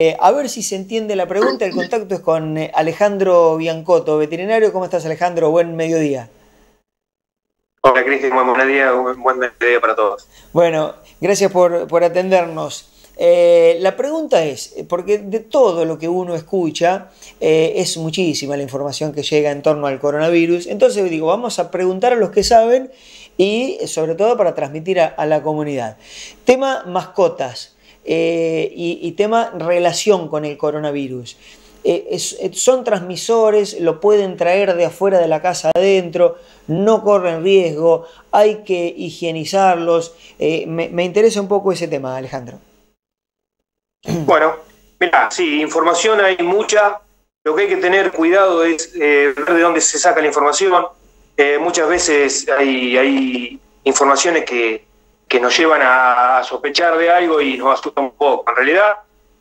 Eh, a ver si se entiende la pregunta. El contacto es con eh, Alejandro Biancotto, veterinario. ¿Cómo estás, Alejandro? Buen mediodía. Hola, Cristian. Buen mediodía. Buen mediodía para todos. Bueno, gracias por, atendernos. Eh, la pregunta es, porque de todo lo que uno escucha es muchísima la información que llega en torno al coronavirus, entonces digo, vamos a preguntar a los que saben y sobre todo para transmitir a la comunidad. Tema mascotas. Eh, y, tema relación con el coronavirus. Eh, eh, son transmisores, lo pueden traer de afuera de la casa adentro, no corren riesgo, hay que higienizarlos. Me, interesa un poco ese tema, Alejandro. Bueno, mira, sí, información hay mucha. Lo que hay que tener cuidado es ver de dónde se saca la información. muchas veces hay informaciones que, que nos llevan a, sospechar de algo y nos asustan un poco. En realidad,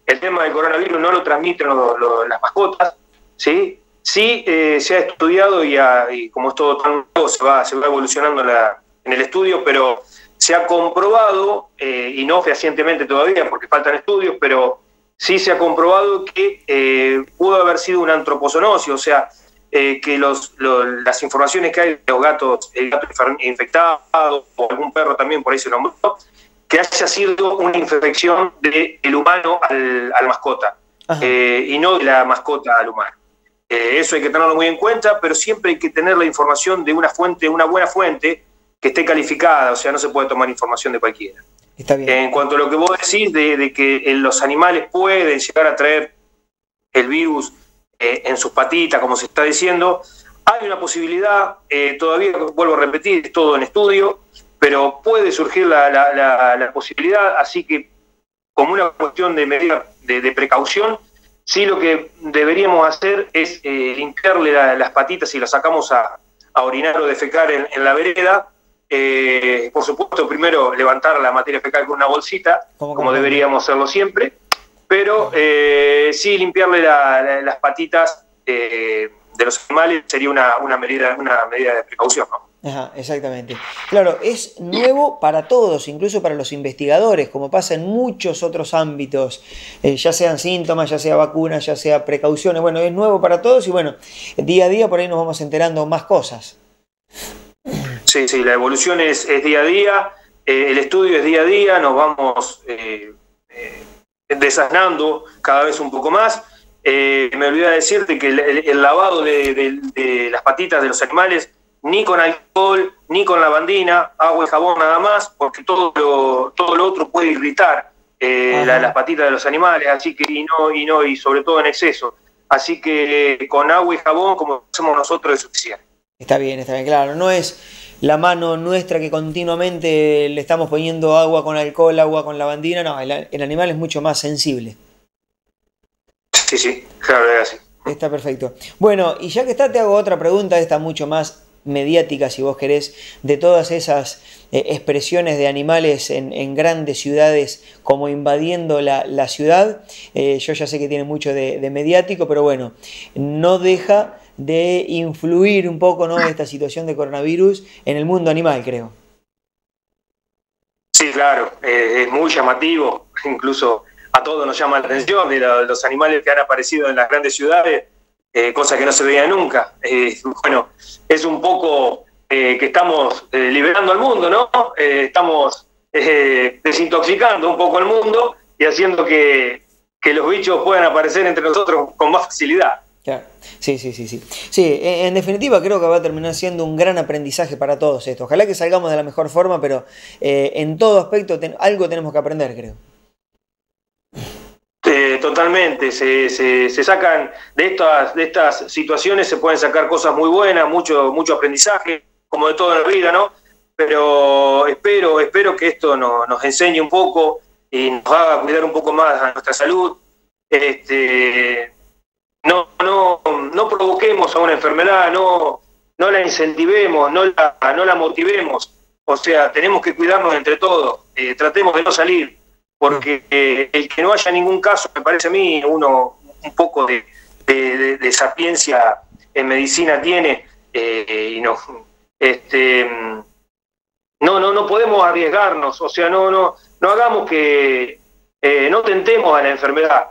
el tema del coronavirus no lo transmiten las mascotas, ¿sí? Sí eh, se ha estudiado y, como es todo tan nuevo, se va, se va evolucionando en el estudio, pero se ha comprobado, eh, y no fehacientemente todavía porque faltan estudios, pero sí se ha comprobado que eh, pudo haber sido una antropozoonosis, o sea, eh, que los, las informaciones que hay de los gatos, el gato infectado o algún perro también por ahí se nombró, que haya sido una infección del humano al, al mascota eh, y no de la mascota al humano. Eh, eso hay que tenerlo muy en cuenta, pero siempre hay que tener la información de una fuente, una buena fuente que esté calificada, o sea, no se puede tomar información de cualquiera. Está bien. En cuanto a lo que vos decís de, de que los animales pueden llegar a traer el virus eh, en sus patitas, como se está diciendo. Hay una posibilidad, eh, todavía vuelvo a repetir, es todo en estudio, pero puede surgir la, posibilidad, así que como una cuestión de medida de, precaución, sí lo que deberíamos hacer es eh, limpiarle las patitas y las sacamos a, orinar o defecar en, en la vereda. por supuesto, primero levantar la materia fecal con una bolsita, como deberíamos hacerlo siempre pero eh, sí limpiarle las patitas eh, de los animales sería una, medida, una medida de precaución. Ajá, exactamente. Claro, es nuevo para todos, incluso para los investigadores, como pasa en muchos otros ámbitos, eh, ya sean síntomas, ya sea vacunas, ya sea precauciones. Bueno, es nuevo para todos y bueno, día a día por ahí nos vamos enterando más cosas. Sí, sí, la evolución es, día a día, el estudio es día a día, nos vamos desasnando cada vez un poco más. Eh, me olvidé decirte que el, lavado de, las patitas de los animales, ni con alcohol, ni con lavandina, agua y jabón nada más, porque todo lo, todo lo otro puede irritar eh, las patitas de los animales, así que y no, y no, y sobre todo en exceso. Así que eh, con agua y jabón, como hacemos nosotros, es suficiente. Está bien, está bien, claro. No es la mano nuestra que continuamente le estamos poniendo agua con alcohol, agua con lavandina, no, el, animal es mucho más sensible. Sí, sí, claro, es así. Está perfecto. Bueno, y ya que está, te hago otra pregunta, esta mucho más mediática, si vos querés, de todas esas eh, expresiones de animales en, grandes ciudades como invadiendo la, ciudad. Eh, yo ya sé que tiene mucho de mediático, pero bueno, no deja de influir un poco ¿no? esta situación de coronavirus en el mundo animal, creo. Sí, claro, eh, es muy llamativo, incluso a todos nos llama la atención de los animales que han aparecido en las grandes ciudades, eh, cosa que no se veía nunca. Eh, bueno, es un poco que estamos liberando al mundo, ¿no? estamos desintoxicando un poco el mundo y haciendo que los bichos puedan aparecer entre nosotros con más facilidad. Claro. Sí, sí, sí, sí. Sí, en definitiva creo que va a terminar siendo un gran aprendizaje para todos esto. Ojalá que salgamos de la mejor forma, pero eh, en todo aspecto algo tenemos que aprender, creo. totalmente, se, sacan de estas, de estas situaciones, se pueden sacar cosas muy buenas, mucho, mucho aprendizaje, como de todo en la vida, ¿no? Pero espero, espero que esto nos enseñe un poco y nos haga cuidar un poco más a nuestra salud. Este, no, no, no provoquemos a una enfermedad, no, no la incentivemos, no la, no la motivemos. O sea, tenemos que cuidarnos entre todos, eh, tratemos de no salir, porque eh, el que no haya ningún caso, me parece a mí, uno un poco de, de, sapiencia en medicina tiene, eh, y no, este, no, no, no podemos arriesgarnos, o sea, no, no, no hagamos que, no tentemos a la enfermedad,